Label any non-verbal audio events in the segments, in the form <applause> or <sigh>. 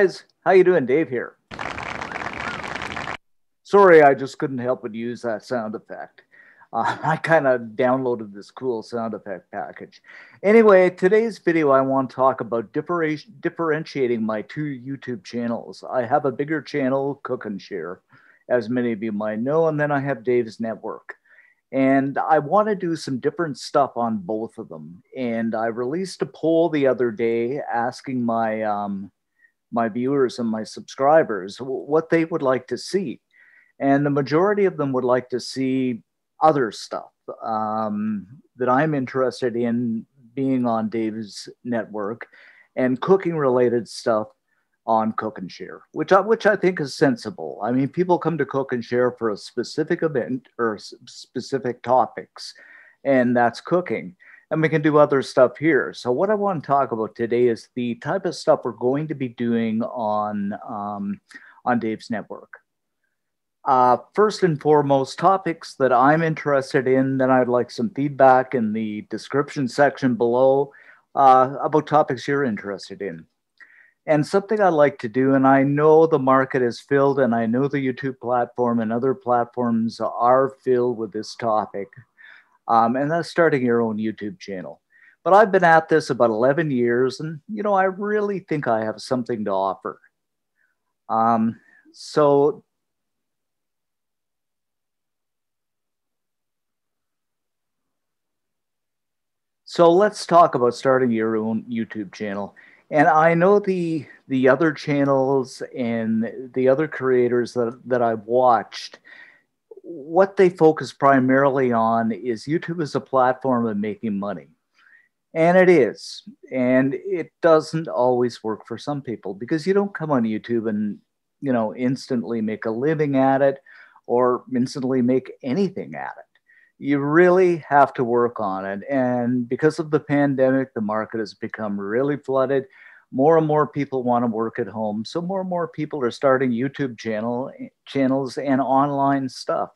guys, how you doing? Dave here. Sorry, I just couldn't help but use that sound effect. Uh, <laughs> I kind of downloaded this cool sound effect package. Anyway, today's video, I want to talk about differentiating my two YouTube channels. I have a bigger channel, Cook and Share, as many of you might know, and then I have Dave's Network. And I want to do some different stuff on both of them. And I released a poll the other day asking my um, my viewers and my subscribers what they would like to see. And the majority of them would like to see other stuff um, that I'm interested in being on Dave's network and cooking related stuff on Cook and Share, which I, which I think is sensible. I mean, people come to Cook and Share for a specific event or specific topics, and that's cooking and we can do other stuff here. So what I want to talk about today is the type of stuff we're going to be doing on, um, on Dave's network. Uh, first and foremost, topics that I'm interested in, then I'd like some feedback in the description section below uh, about topics you're interested in. And something I like to do, and I know the market is filled, and I know the YouTube platform and other platforms are filled with this topic um, and that's starting your own YouTube channel. But I've been at this about 11 years, and you know, I really think I have something to offer. Um, so So let's talk about starting your own YouTube channel. And I know the the other channels and the other creators that, that I've watched, what they focus primarily on is YouTube as a platform of making money. And it is. And it doesn't always work for some people because you don't come on YouTube and, you know, instantly make a living at it or instantly make anything at it. You really have to work on it. And because of the pandemic, the market has become really flooded more and more people want to work at home. So more and more people are starting YouTube channel channels and online stuff.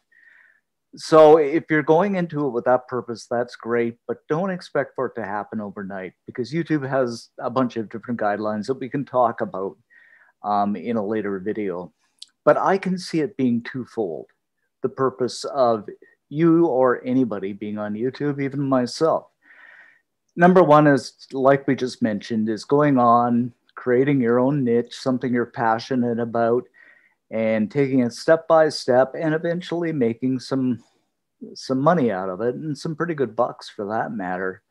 So if you're going into it with that purpose, that's great, but don't expect for it to happen overnight because YouTube has a bunch of different guidelines that we can talk about um, in a later video. But I can see it being twofold. The purpose of you or anybody being on YouTube, even myself number one is like we just mentioned is going on creating your own niche something you're passionate about and taking it step by step and eventually making some some money out of it and some pretty good bucks for that matter.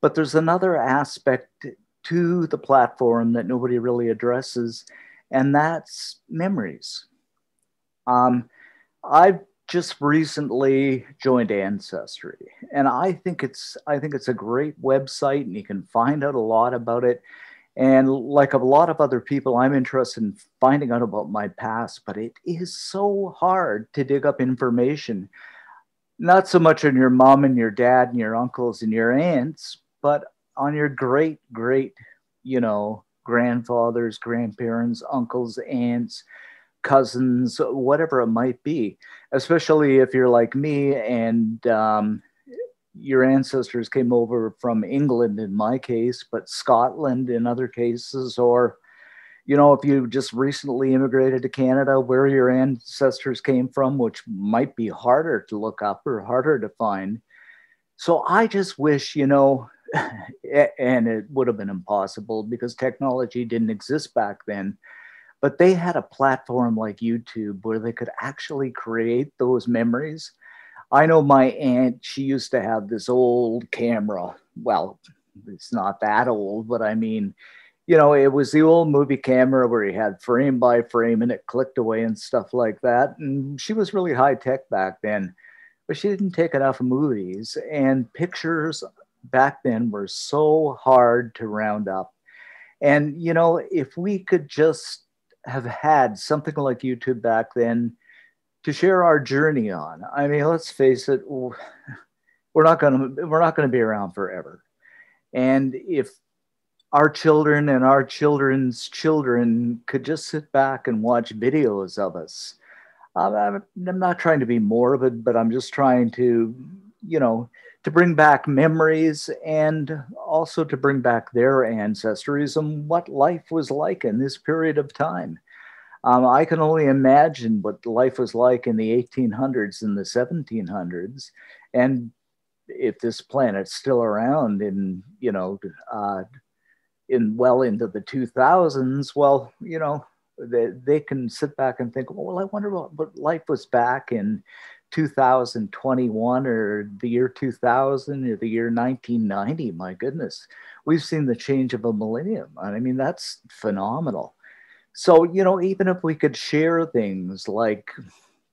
But there's another aspect to the platform that nobody really addresses and that's memories. Um, i've just recently joined Ancestry, and I think it's I think it's a great website, and you can find out a lot about it. And like a lot of other people, I'm interested in finding out about my past, but it is so hard to dig up information. Not so much on your mom and your dad and your uncles and your aunts, but on your great, great, you know, grandfathers, grandparents, uncles, aunts, cousins, whatever it might be, especially if you're like me and um, your ancestors came over from England in my case, but Scotland in other cases, or you know, if you just recently immigrated to Canada, where your ancestors came from, which might be harder to look up or harder to find. So I just wish, you know, <laughs> and it would have been impossible because technology didn't exist back then but they had a platform like YouTube where they could actually create those memories. I know my aunt, she used to have this old camera. Well, it's not that old, but I mean, you know, it was the old movie camera where you had frame by frame and it clicked away and stuff like that. And she was really high tech back then, but she didn't take enough movies. And pictures back then were so hard to round up. And, you know, if we could just have had something like YouTube back then to share our journey on. I mean, let's face it, we're not going to we're not going to be around forever. And if our children and our children's children could just sit back and watch videos of us. I'm, I'm not trying to be morbid, but I'm just trying to, you know, to bring back memories and also to bring back their ancestries and what life was like in this period of time. Um, I can only imagine what life was like in the 1800s and the 1700s. And if this planet's still around in, you know, uh, in well into the 2000s, well, you know, they, they can sit back and think, well, I wonder what, what life was back in 2021 or the year 2000 or the year 1990. My goodness, we've seen the change of a millennium. I mean, that's phenomenal. So, you know, even if we could share things like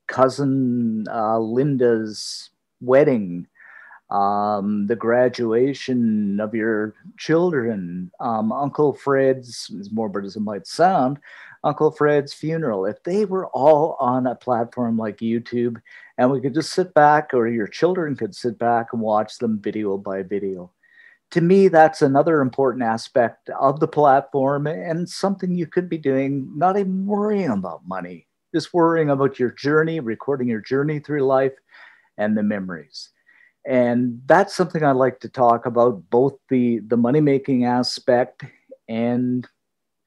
cousin uh, Linda's wedding, um, the graduation of your children, um, Uncle Fred's, as morbid as it might sound, Uncle Fred's funeral, if they were all on a platform like YouTube and we could just sit back, or your children could sit back and watch them video by video. To me, that's another important aspect of the platform and something you could be doing, not even worrying about money, just worrying about your journey, recording your journey through life and the memories. And that's something I like to talk about, both the, the money making aspect and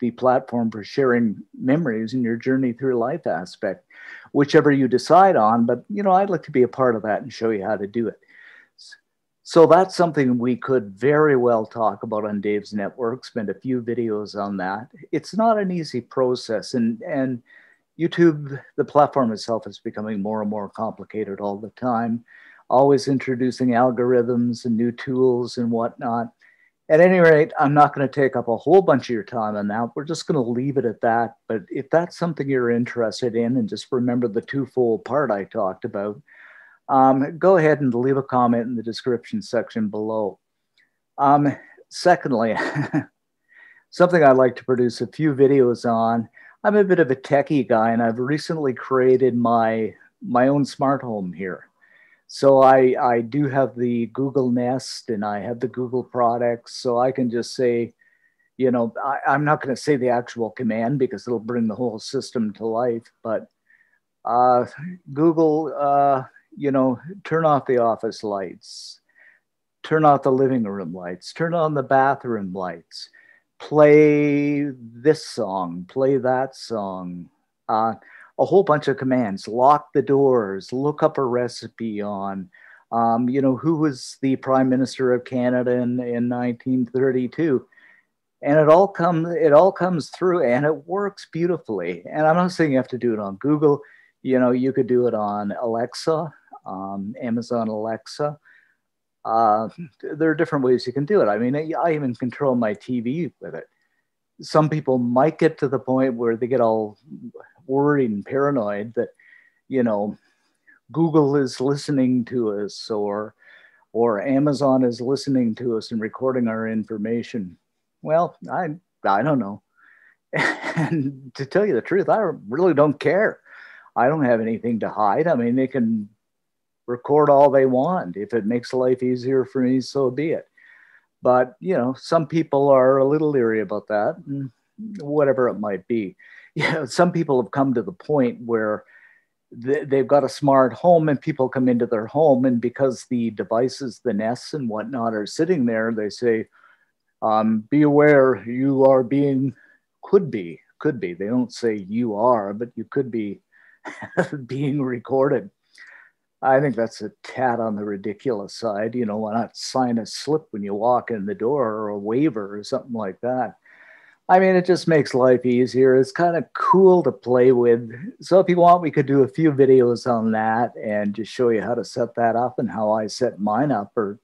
the platform for sharing memories in your journey through life aspect, whichever you decide on. But, you know, I'd like to be a part of that and show you how to do it. So that's something we could very well talk about on Dave's network, spend a few videos on that. It's not an easy process. And, and YouTube, the platform itself is becoming more and more complicated all the time, always introducing algorithms and new tools and whatnot. At any rate, I'm not going to take up a whole bunch of your time on that. We're just going to leave it at that. But if that's something you're interested in, and just remember the twofold part I talked about, um, go ahead and leave a comment in the description section below. Um, secondly, <laughs> something I like to produce a few videos on. I'm a bit of a techie guy, and I've recently created my my own smart home here. So I, I do have the Google Nest and I have the Google products. So I can just say, you know, I, am not going to say the actual command because it'll bring the whole system to life. But uh, Google, uh, you know, turn off the office lights, turn off the living room lights, turn on the bathroom lights, play this song, play that song. Uh, a whole bunch of commands lock the doors look up a recipe on um, you know who was the prime minister of canada in, in 1932 and it all comes it all comes through and it works beautifully. And i'm not saying you have to do it on google. You know you could do it on alexa um, amazon alexa. Uh, there are different ways you can do it. I mean i even control my tv with it. Some people might get to the point where they get all worried and paranoid that, you know, Google is listening to us or or Amazon is listening to us and recording our information. Well, I I don't know. <laughs> And to tell you the truth, I really don't care. I don't have anything to hide. I mean, they can record all they want. If it makes life easier for me, so be it. But, you know, some people are a little leery about that, whatever it might be you <laughs> know, some people have come to the point where they've got a smart home and people come into their home and because the devices the nests and whatnot are sitting there they say um, be aware you are being could be could be. They don't say you are but you could be <laughs> being recorded. I think that's a tad on the ridiculous side. You know why not sign a slip when you walk in the door or a waiver or something like that I mean, it just makes life easier. It's kind of cool to play with. So if you want, we could do a few videos on that and just show you how to set that up and how I set mine up, or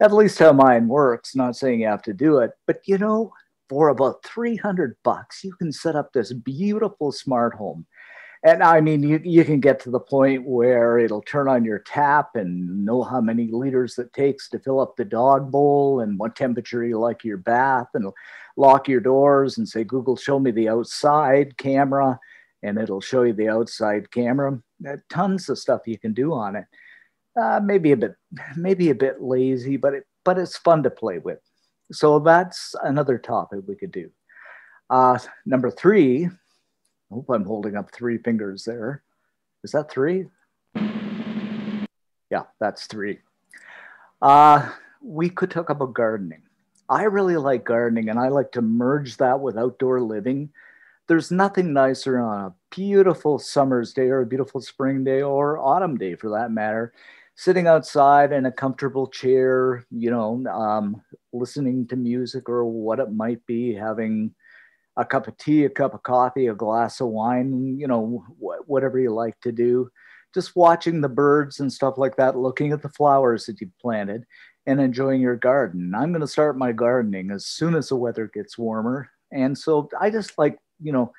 at least how mine works. Not saying you have to do it, but you know, for about 300 bucks, you can set up this beautiful smart home and I mean, you, you can get to the point where it'll turn on your tap and know how many liters it takes to fill up the dog bowl and what temperature you like your bath and lock your doors and say, Google, show me the outside camera, and it'll show you the outside camera. Uh, tons of stuff you can do on it. Uh, maybe a bit, maybe a bit lazy, but it, but it's fun to play with. So that's another topic we could do. Uh, number three, I hope I'm holding up three fingers there. Is that three? Yeah, that's three. Uh, we could talk about gardening. I really like gardening and I like to merge that with outdoor living. There's nothing nicer on a beautiful summer's day or a beautiful spring day or autumn day for that matter, sitting outside in a comfortable chair, you know, um, listening to music or what it might be, having a cup of tea, a cup of coffee, a glass of wine, you know, wh- whatever you like to do. Just watching the birds and stuff like that, looking at the flowers that you've planted and enjoying your garden. I'm going to start my gardening as soon as the weather gets warmer. And so I just like, you know,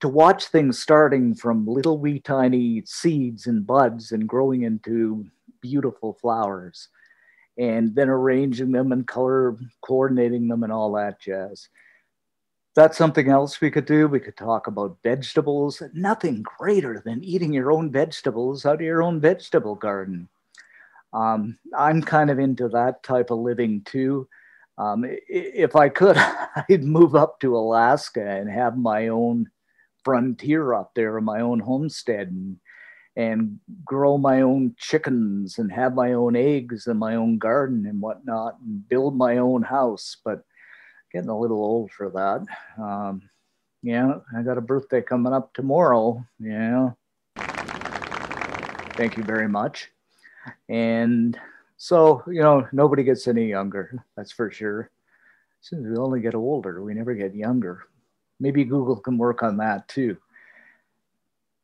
to watch things starting from little wee tiny seeds and buds and growing into beautiful flowers and then arranging them and color coordinating them and all that jazz. That's something else we could do. We could talk about vegetables. Nothing greater than eating your own vegetables out of your own vegetable garden. Um, I'm kind of into that type of living too. Um, if I could, <laughs> I'd move up to Alaska and have my own frontier up there, my own homestead, and, and grow my own chickens and have my own eggs and my own garden and whatnot, and build my own house. But getting a little old for that. Um, yeah, I got a birthday coming up tomorrow. Yeah. Thank you very much. And so, you know, nobody gets any younger, that's for sure. Since we only get older, we never get younger. Maybe Google can work on that too.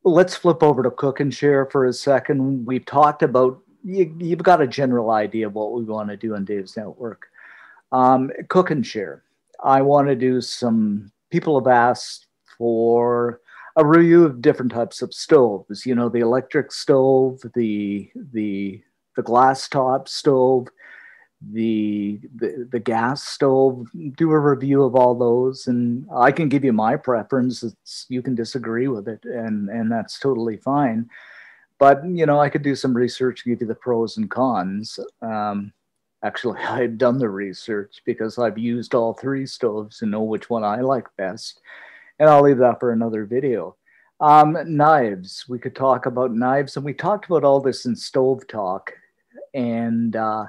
Let's flip over to Cook and Share for a second. We've talked about, you, have got a general idea of what we want to do on Dave's Network. Um, Cook and Share. I want to do some, people have asked for a review of different types of stoves. You know, the electric stove, the the the glass top stove, the, the the gas stove. Do a review of all those, and I can give you my preference. It's, you can disagree with it, and and that's totally fine. But you know, I could do some research, give you the pros and cons. Um, actually, <laughs> I've done the research because I've used all three stoves and know which one I like best and I'll leave that for another video. Um, knives, we could talk about knives, and we talked about all this in Stove Talk. And uh,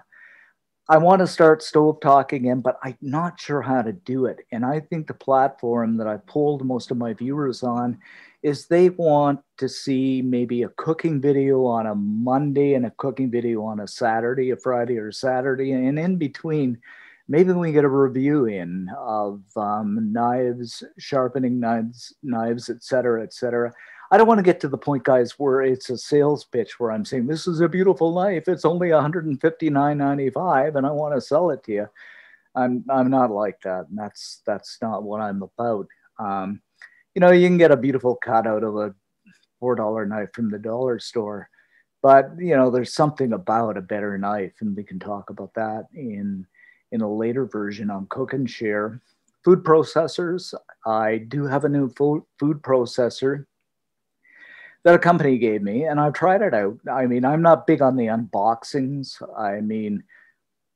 I want to start Stove talking again, but I'm not sure how to do it. And I think the platform that I pulled most of my viewers on is they want to see maybe a cooking video on a Monday and a cooking video on a Saturday, a Friday or Saturday, and in between maybe we get a review in of um, knives, sharpening knives, knives, et cetera, et cetera. I don't want to get to the point, guys, where it's a sales pitch where I'm saying this is a beautiful knife. It's only $159.95, and I want to sell it to you. I'm I'm not like that. And that's that's not what I'm about. Um, you know, you can get a beautiful cut out of a four dollar knife from the dollar store, but you know, there's something about a better knife, and we can talk about that in in a later version on Cook and Share. Food processors, I do have a new food, food processor that a company gave me, and I've tried it out. I mean, I'm not big on the unboxings. I mean,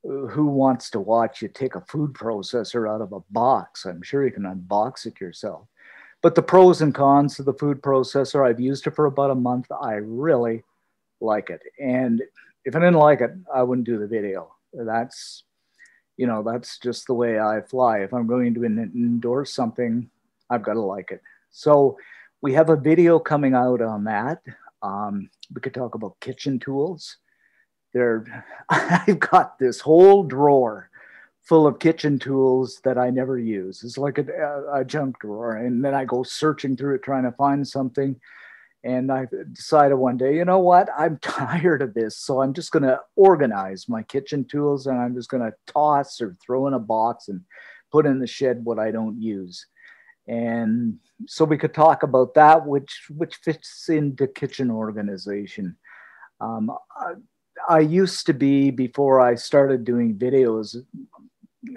who wants to watch you take a food processor out of a box? I'm sure you can unbox it yourself. But the pros and cons of the food processor, I've used it for about a month. I really like it. And if I didn't like it, I wouldn't do the video. That's you know, that's just the way I fly. If I'm going to endorse something, I've got to like it. So we have a video coming out on that. Um, we could talk about kitchen tools. There, <laughs> I've got this whole drawer full of kitchen tools that I never use. It's like a, a junk drawer, and then I go searching through it trying to find something and I decided one day, you know what? I'm <laughs> tired of this. So I'm just going to organize my kitchen tools and I'm just going to toss or throw in a box and put in the shed what I don't use. And so we could talk about that, which, which fits into kitchen organization. Um, I, I used to be, before I started doing videos,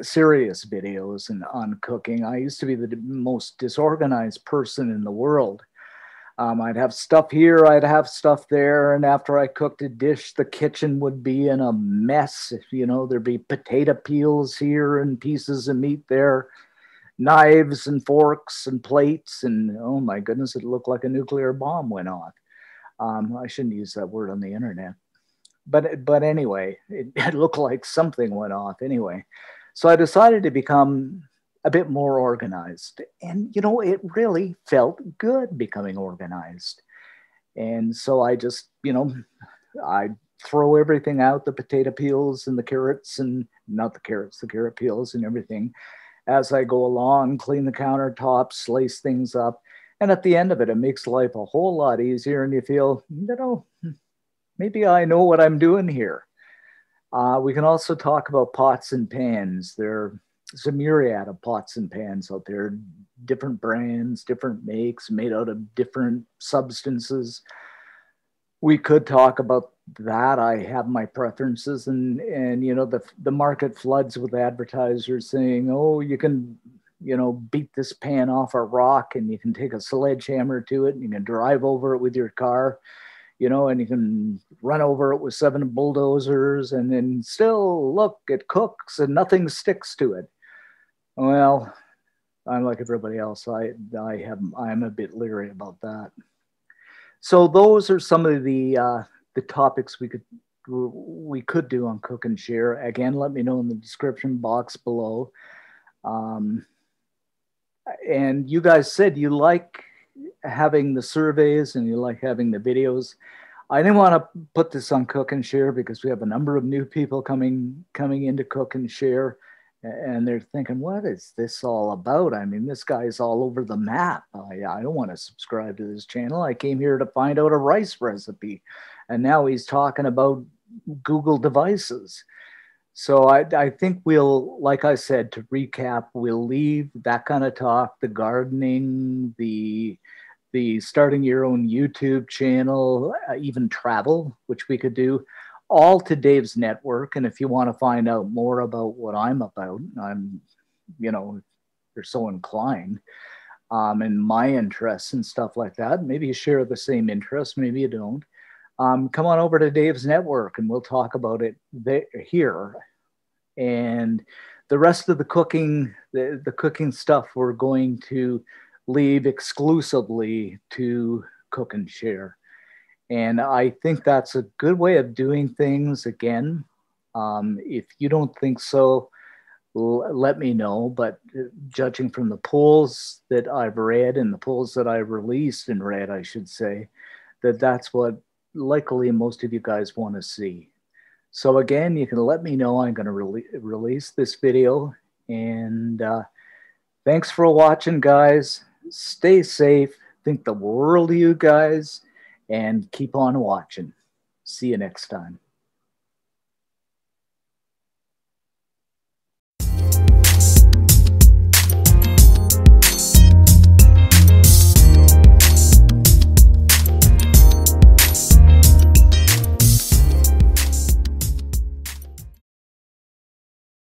serious videos and on cooking, I used to be the most disorganized person in the world um, I'd have stuff here, I'd have stuff there, and after I cooked a dish, the kitchen would be in a mess. You know, there'd be potato peels here and pieces of meat there, knives and forks and plates, and oh my goodness, it looked like a nuclear bomb went off. Um, I shouldn't use that word on the internet, but but anyway, it, <laughs> it looked like something went off anyway. So I decided to become a bit more organized, and you know, it really felt good becoming organized. And so I just, you know, I throw everything out the potato peels and the carrots and not the carrots, the carrot peels and everything as I go along, clean the countertops, slice things up. And at the end of it, it makes life a whole lot easier. And you feel, you know, maybe I know what I'm doing here. Uh, we can also talk about pots and pans. There's a myriad of pots and pans out there, different brands, different makes, made out of different substances. We could talk about that. I have my preferences, and and you know the the market floods with advertisers saying, "Oh, you can." You know, beat this pan off a rock, and you can take a sledgehammer to it, and you can drive over it with your car you know, and you can run over it with seven bulldozers and then still look, it cooks and nothing sticks to it. Well, I'm like everybody else. I, I have, I'm a bit leery about that. So those are some of the, uh, the topics we could, we could do on cook and share. Again, let me know in the description box below. Um, and you guys said you like having the surveys and you like having the videos. I didn't want to put this on Cook and Share because we have a number of new people coming coming into Cook and Share, and they're thinking, "What is this all about?" I mean, this guy's all over the map. I, I don't want to subscribe to this channel. I came here to find out a rice recipe, and now he's talking about Google devices. So I, I think we'll, like I said, to recap, we'll leave that kind of talk, the gardening, the the starting your own YouTube channel, uh, even travel, which we could do, all to Dave's network. And if you want to find out more about what I'm about, I'm, you know, you're so inclined, um, and my interests and stuff like that. Maybe you share the same interests, maybe you don't. Um, come on over to Dave's network and we'll talk about it there, here. And the rest of the cooking, the, the cooking stuff, we're going to leave exclusively to cook and share. And I think that's a good way of doing things. Again, um, if you don't think so, let me know. But uh, judging from the polls that I've read and the polls that I've released and read, I should say, that that's what likely most of you guys want to see. So again, you can let me know. I'm going to re release this video. And uh, thanks for watching, guys stay safe. Think the world of you guys and keep on watching. See you next time.